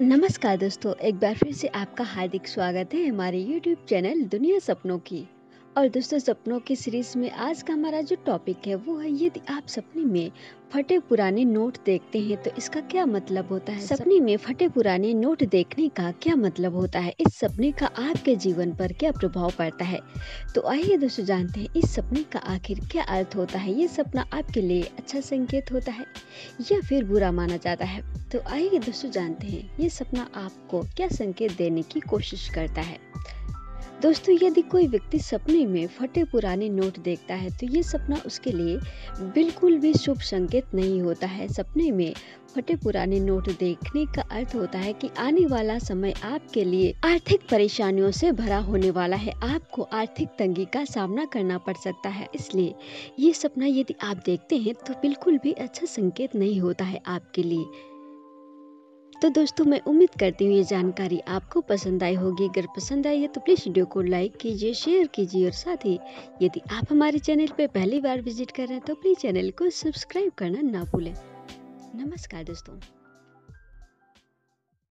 नमस्कार दोस्तों, एक बार फिर से आपका हार्दिक स्वागत है हमारे YouTube चैनल दुनिया सपनों की। और दोस्तों सपनों की सीरीज़ में आज का हमारा जो टॉपिक है वो है यदि आप सपने में फटे पुराने नोट देखते हैं तो इसका क्या मतलब होता है? सपने में फटे पुराने नोट देखने का क्या मतलब होता है? इस सपने का आपके जीवन पर क्या प्रभाव पड़ता है? तो आइए दोस्तों जानते हैं इस सपने का आखिर क्या अर्थ होता है? ये सपना आपके लिए अच्छा संकेत होता है या फिर बुरा माना जाता है? तो आइए दोस्तों जानते हैं ये सपना आपको क्या संकेत देने की कोशिश करता है? दोस्तों, यदि कोई व्यक्ति सपने में फटे पुराने नोट देखता है तो ये सपना उसके लिए बिल्कुल भी शुभ संकेत नहीं होता है। सपने में फटे पुराने नोट देखने का अर्थ होता है कि आने वाला समय आपके लिए आर्थिक परेशानियों से भरा होने वाला है। आपको आर्थिक तंगी का सामना करना पड़ सकता है। इसलिए ये सपना यदि आप देखते हैं तो बिल्कुल भी अच्छा संकेत नहीं होता है आपके लिए। तो दोस्तों, मैं उम्मीद करती हूँ ये जानकारी आपको पसंद आई होगी। अगर पसंद आई है तो प्लीज़ वीडियो को लाइक कीजिए शेयर कीजिए और साथ ही यदि आप हमारे चैनल पर पहली बार विज़िट कर रहे हैं तो प्लीज़ चैनल को सब्सक्राइब करना ना भूलें। नमस्कार दोस्तों।